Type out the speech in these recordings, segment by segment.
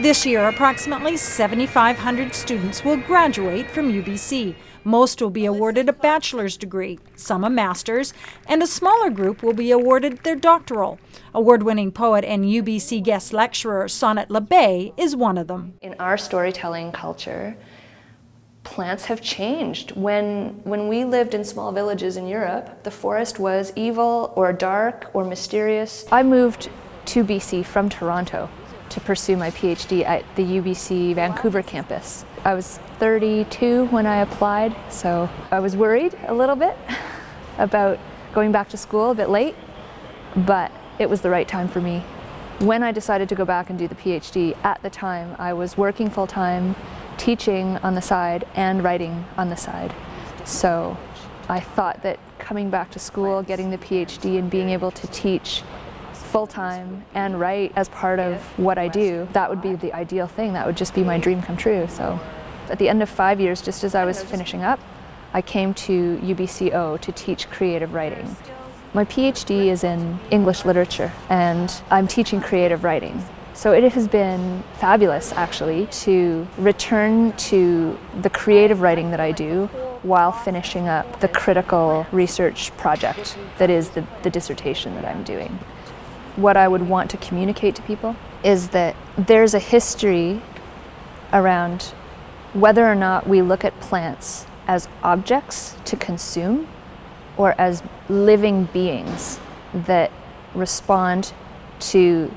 This year, approximately 7,500 students will graduate from UBC. Most will be awarded a bachelor's degree, some a master's, and a smaller group will be awarded their doctoral. Award winning poet and UBC guest lecturer Sonnet L'abbé is one of them. In our storytelling culture, plants have changed. When, when we lived in small villages in Europe, the forest was evil or dark or mysterious. I moved to BC from Toronto to pursue my PhD at the UBC Vancouver campus. I was 32 when I applied, so I was worried a little bit about going back to school a bit late, but it was the right time for me. When I decided to go back and do the PhD, at the time I was working full time, teaching on the side and writing on the side. So I thought that coming back to school, getting the PhD and being able to teach full time and write as part of what I do, that would be the ideal thing. That would just be my dream come true. So at the end of five years, just as I was finishing up, I came to UBCO to teach creative writing. My PhD is in English literature and I'm teaching creative writing. So it has been fabulous actually to return to the creative writing that I do while finishing up the critical research project that is the, the dissertation that I'm doing what I would want to communicate to people is that there's a history around whether or not we look at plants as objects to consume or as living beings that respond to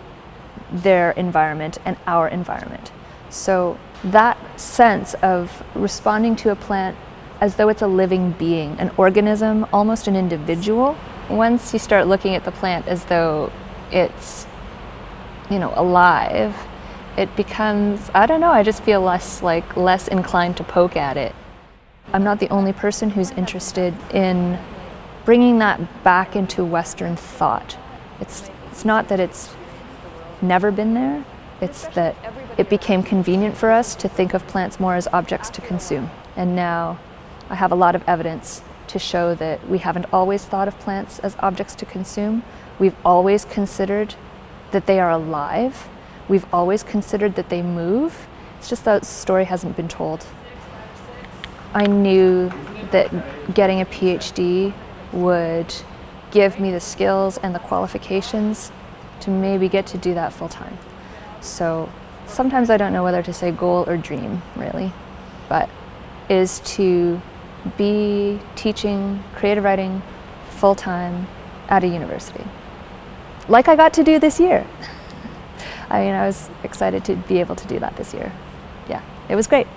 their environment and our environment. So that sense of responding to a plant as though it's a living being, an organism, almost an individual, once you start looking at the plant as though it's, you know, alive, it becomes, I don't know, I just feel less like less inclined to poke at it. I'm not the only person who's interested in bringing that back into Western thought. It's, it's not that it's never been there, it's that it became convenient for us to think of plants more as objects to consume. And now I have a lot of evidence to show that we haven't always thought of plants as objects to consume. We've always considered that they are alive. We've always considered that they move. It's just that story hasn't been told. I knew that getting a PhD would give me the skills and the qualifications to maybe get to do that full time. So sometimes I don't know whether to say goal or dream, really, but is to be teaching creative writing full time at a university. Like I got to do this year. I mean, I was excited to be able to do that this year. Yeah, it was great.